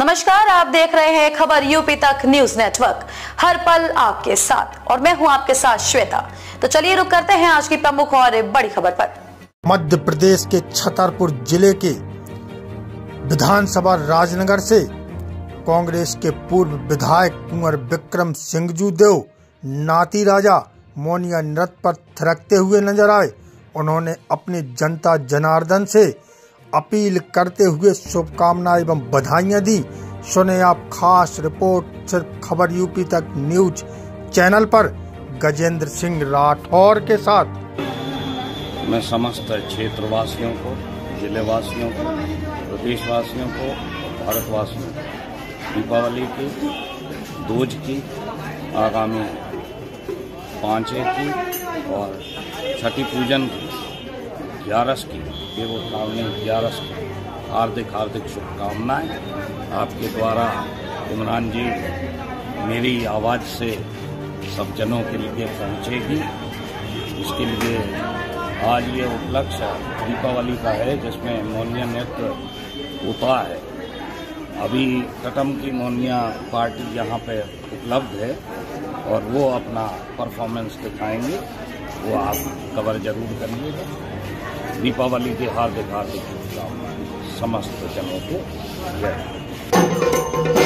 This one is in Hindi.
नमस्कार, आप देख रहे हैं खबर यूपी तक न्यूज़ नेटवर्क। हर पल आपके साथ, और मैं हूँ आपके साथ श्वेता। तो चलिए रुक करते हैं आज की प्रमुख और बड़ी खबर पर। मध्य प्रदेश के छतरपुर ज़िले के विधानसभा राजनगर से कांग्रेस के पूर्व विधायक कुंवर विक्रम सिंहजू देव, नाती राजा मोनिया नृत्य पर थिरकते हुए नज़र आए। उन्होंने अपनी जनता जनार्दन से अपील करते हुए शुभकामनाएँ एवं बधाइयाँ दी। सुने आप खास रिपोर्ट, सिर्फ़ खबर यूपी तक न्यूज़ चैनल पर। गजेंद्र सिंह राठौर के साथ। मैं समस्त क्षेत्रवासियों को, जिलेवासियों को, प्रदेशवासियों को भारतवासियों को, दीपावली की, दूज की, आगामी पाँचे की और छठी पूजन की ग्यारस की देवोत्थावनी ग्यारस की हार्दिक हार्दिक शुभकामनाएँ आपके द्वारा। इमरान जी, मेरी आवाज़ से सब जनों के लिए पहुंचेगी। इसके लिए आज ये उपलक्ष्य दीपावली का है, जिसमें मोनिया नृत्य होता है। अभी कटम की मोनिया पार्टी यहाँ पे उपलब्ध है और वो अपना परफॉर्मेंस दिखाएँगे। वो आप कवर ज़रूर करिएगा। दीपावली के हार्दिक हार्दिक शुभकामनाएँ समस्त जनों को। जय